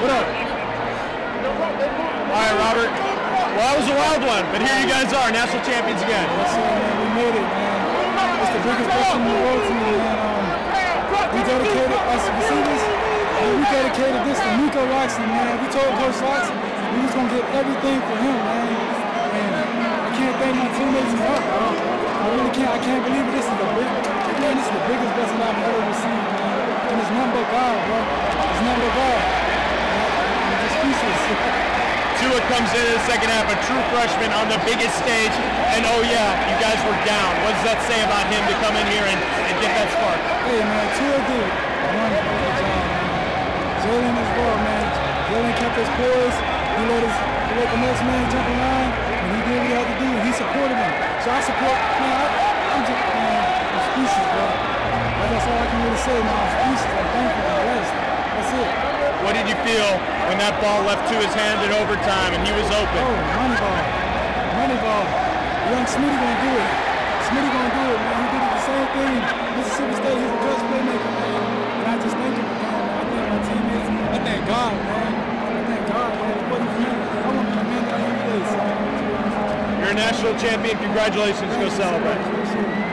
What up? All right, Robert. Well, that was a wild one, but here you guys are, national champions again. Yes, sir, man. We made it, man. It's the biggest blessing in the world to me, man. Um, we dedicated us to receivers, and we dedicated this to Meiko Locksley, man. We told Coach Locksley we was gonna get everything for him, man. And I can't thank my teammates enough, bro. I really can't. I can't believe it. This is the big, again, this is the biggest blessing I've ever received, man. And it's none but God, bro. It's none but God. I'm just speechless. Tua comes in in the second half, a true freshman on the biggest stage, and oh yeah, you guys were down. What does that say about him to come in here and, and get that spark? Hey man, Tua did a wonderful job. Jalen as well, man. Jalen kept his poise. He let his he let the next man jump around, and he did what he had to do. He supported him. So I support, man. I, I'm just, man, I'm speechless, bro. That's all I can really say, man. I'm speechless. I'm thankful. I'm blessed. That's it. Feel when that ball left to his hand in overtime and he was Oh, open? money ball. Money ball. Young Smitty gonna do it. Smitty gonna do it, man. He did the same thing. Mississippi State, he's a clutch playmaker, man. And I just thank him again, man. I thank my teammates. I thank God, man. I thank God, man. It wasn't for him. I want to be man down here today, so. You're a national champion. Congratulations. Go celebrate. It.